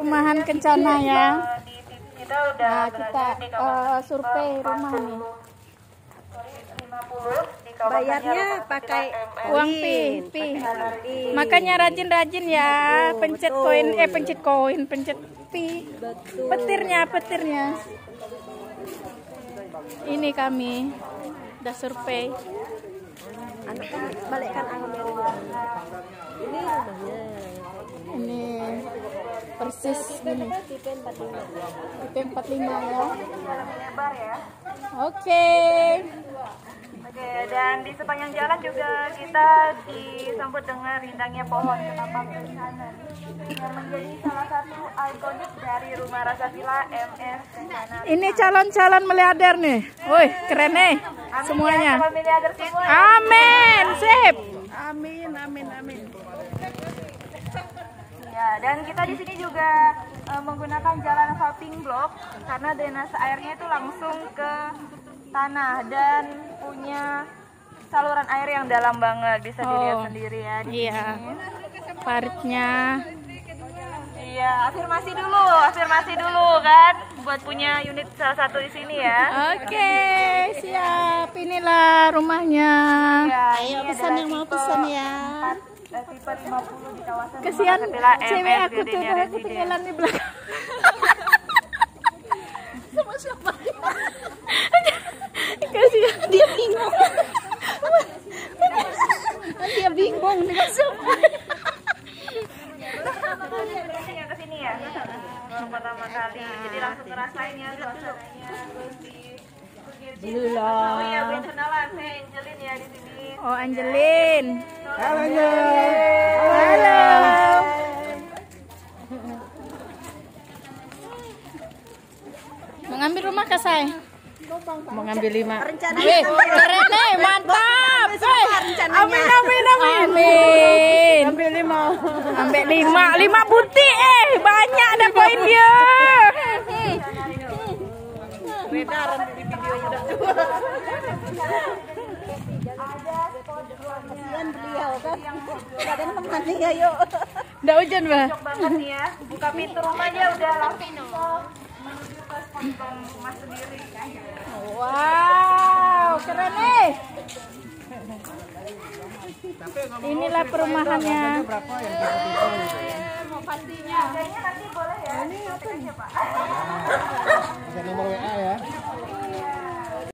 Rumahan Kencana ya. di kita udah Nah, berada kita di eh, kawasan survei rumah nih. 50 di kawasan Bayarnya pakai. Uang pi, pi. Makanya rajin-rajin ya, pencet koin eh pencet koin, pencet pi. Petirnya, petirnya. Ini kami udah survei. Anak kan balikkan angin Ini rumahnya. Ini persis gini. Tipe 45. Tipe 45 ya. lebar ya. Oke. Oke, dan di sepanjang jalan juga kita disambut dengan rindangnya pohon kelapa kencana yang menjadi salah satu ikonik dari Rumah Rasa Villa MS Kencana. Ini calon-calon miliarder nih. Woi, keren nih semuanya. Kalau miliarder semua. Amin, sip. Amin, amin, amin. Dan kita di sini juga eh, menggunakan jalan hopping block karena drainase airnya itu langsung ke tanah dan punya saluran air yang dalam banget bisa dilihat Oh, sendiri ya di Iya. sini. Paritnya. Iya, afirmasi dulu, afirmasi dulu kan buat punya unit salah satu di sini ya. Oke, siap. Inilah rumahnya. Ya, Ayo ini pesan yang mau pesan ya. eh, tipe 50 di kawasan Kesian cewek aku tuh udah ketinggalan di belakang. Kasihan dia bingung. dia bingung dengan siapa. Ya? Pertama kali, jadi langsung ngerasain ya suasananya. Belum. Oh iya, kenalan, saya Angelin ya di sini. Oh, Angelin. Halo, Halo. Mengambil rumah kah saya? Mau ngambil lima. Wih, keren nih, mantap. Wih, amin, amin, amin. Amin. Ambil lima. Ambil lima, lima butik eh, banyak ada poin dia. Kasihan beliau kan. Kadang temannya ya yuk. Nggak hujan, Bah. Cocok banget nih ya. Buka pintu rumahnya udah langsung menuju ke spot rumah sendiri. Wow, keren nih. Inilah perumahannya. Harganya nanti boleh ya. Bisa nomor WA ya.